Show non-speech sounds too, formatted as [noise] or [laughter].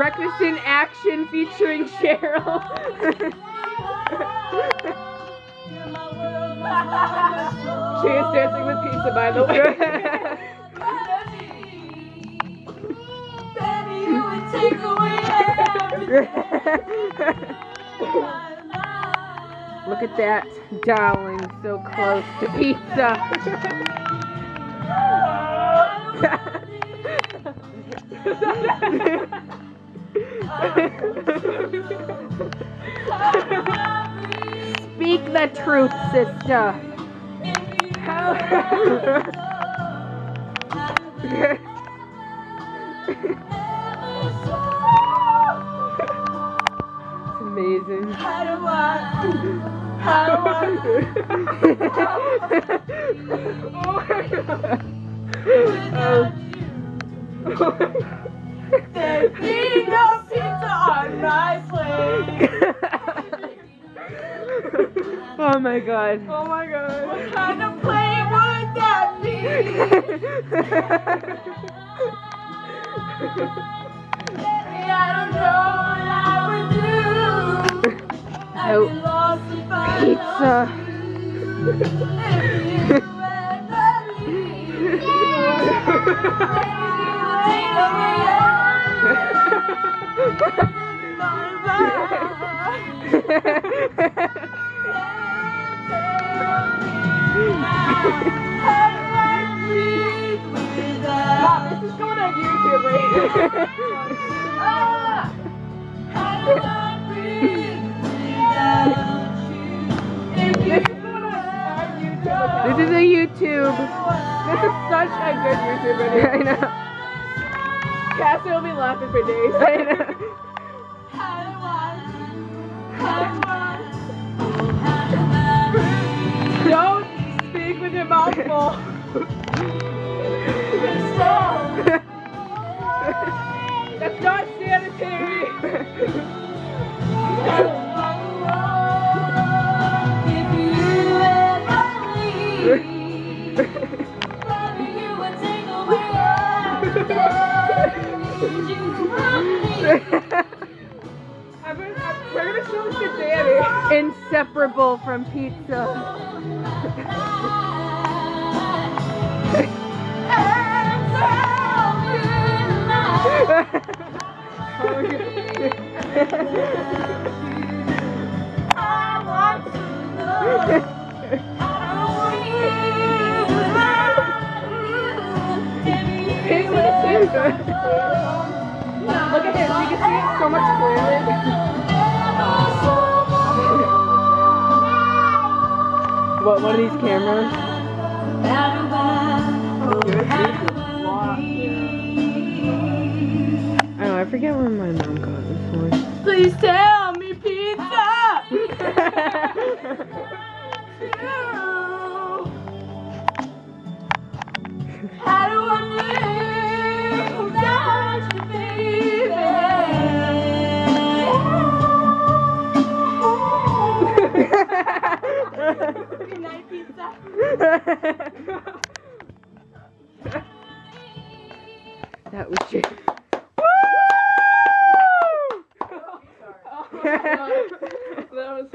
Breakfast in Action featuring Cheryl. [laughs] she is dancing with pizza, by the way. Look at that, darling, so close to pizza. [laughs] [laughs] Speak the truth, sister. It's amazing. How do I? How do I? oh my god. There'd be no oh my god. Oh my god. What kind of plate would that be? Baby, I don't know what I would do. I'd Oh, be lost if I Pizza. [laughs] Mom, this is going on YouTube This is a YouTube. This is such a good YouTube video. I know. Cassie will be laughing for days. I know. [laughs] with your mouth full. That's not sanitary. I'm gonna, I'm, we're gonna show this to Danny. Inseparable from pizza. Him. You can see it so much clearly. What, one of these cameras? Oh, I forget where my mom got this one. Please tell me pizza. [laughs] [laughs] [laughs] that was shit. Woo! [laughs] Oh that was